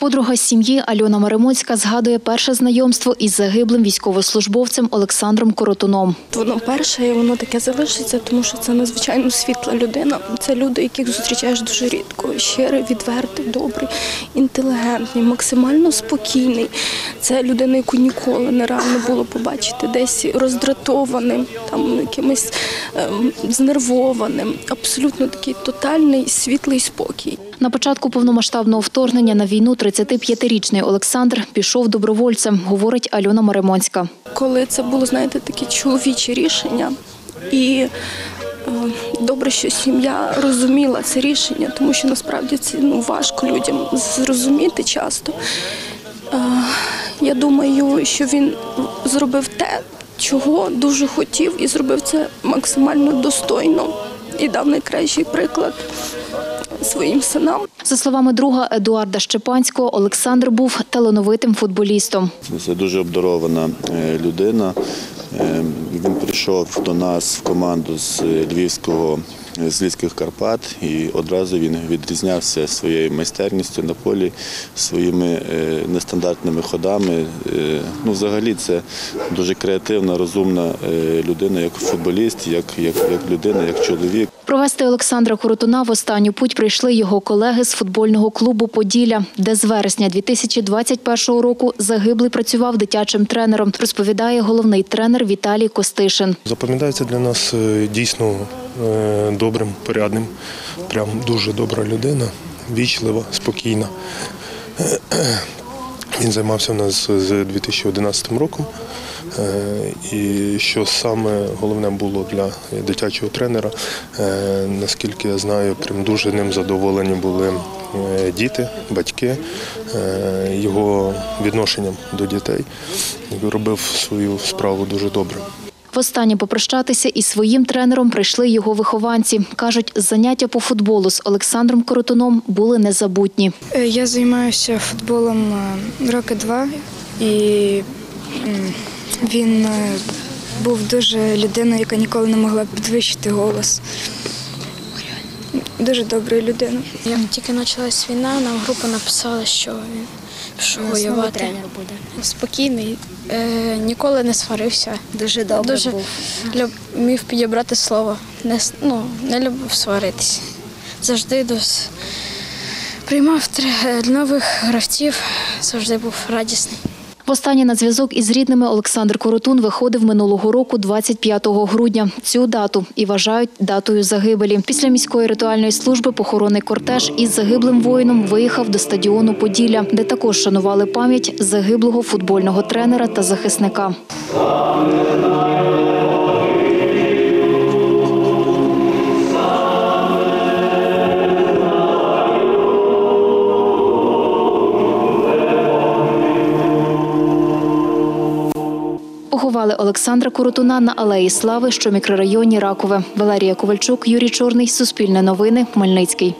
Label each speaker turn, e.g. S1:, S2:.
S1: Подруга сім'ї Альона Маримоцька згадує перше знайомство із загиблим військовослужбовцем Олександром Коротуном.
S2: Воно перше, і воно таке залишиться, тому що це надзвичайно світла людина. Це люди, яких зустрічаєш дуже рідко. Щирий, відвертий, добрий, інтелігентний, максимально спокійний. Це людина, яку ніколи нереально було побачити, десь роздратованим, там якимось ем, знервованим. Абсолютно такий тотальний світлий спокій.
S1: На початку повномасштабного вторгнення на війну 35-річний Олександр пішов добровольцем, говорить Альона Маримонська.
S2: коли це було, знаєте, таке чоловіче рішення. І е, добре, що сім'я розуміла це рішення, тому що насправді це ну, важко людям зрозуміти часто. Е, я думаю, що він зробив те, чого дуже хотів, і зробив це максимально достойно і дав найкращий приклад своїм синам.
S1: За словами друга Едуарда Щепанського, Олександр був талановитим футболістом.
S3: Це дуже обдарована е, людина. Е, Він прийшов до нас в команду з Львівського з Львівських Карпат і одразу він відрізнявся своєю майстерністю на полі, своїми е, нестандартними ходами. Е, Ну, взагалі, це дуже креативна, розумна е, людина, як футболіст, як, як, як людина, як чоловік.
S1: Провести Олександра Коротуна в останню путь прийшли його колеги з футбольного клубу Поділля, де з вересня 2021 року загиблий працював дитячим тренером, розповідає головний тренер Віталій Костишин.
S4: Запам'ятається для нас дійсно добрим, порядним, прям дуже добра людина, вічлива, спокійна. Він займався у нас з 2011 роком. Е, І що саме головне було для дитячого тренера, е, наскільки я знаю, прям дуже ним задоволені були е, діти, батьки, е, його відношенням до дітей. Робив свою справу дуже добре.
S1: Востаннє попрощатися із своїм тренером прийшли його вихованці. Кажуть, заняття по футболу з Олександром Коротуном були незабутні.
S5: Е, Я займаюся футболом е, роки два, і він е, був дуже людиною, яка ніколи не могла підвищити голос. Дуже добра людина.
S6: Як тільки почалась війна, нам група написала, що він пішов воювати.
S7: тренер буде.
S6: Спокійний, е, ніколи не сварився.
S7: Дуже добре
S6: Дуже
S7: був.
S6: люб, вмів підібрати слово. Не, ну, не любив сваритися. Завжди дос, приймав тре- нових гравців, завжди був радісний.
S1: Востаннє на зв'язок із рідними Олександр Коротун виходив минулого року, 25 грудня. Цю дату і вважають датою загибелі. Після міської ритуальної служби похоронний кортеж із загиблим воїном виїхав до стадіону Поділля, де також шанували пам'ять загиблого футбольного тренера та захисника. Поховали Олександра Коротуна на алеї Слави, що в мікрорайоні Ракове. Валерія Ковальчук, Юрій Чорний, Суспільне новини, Хмельницький.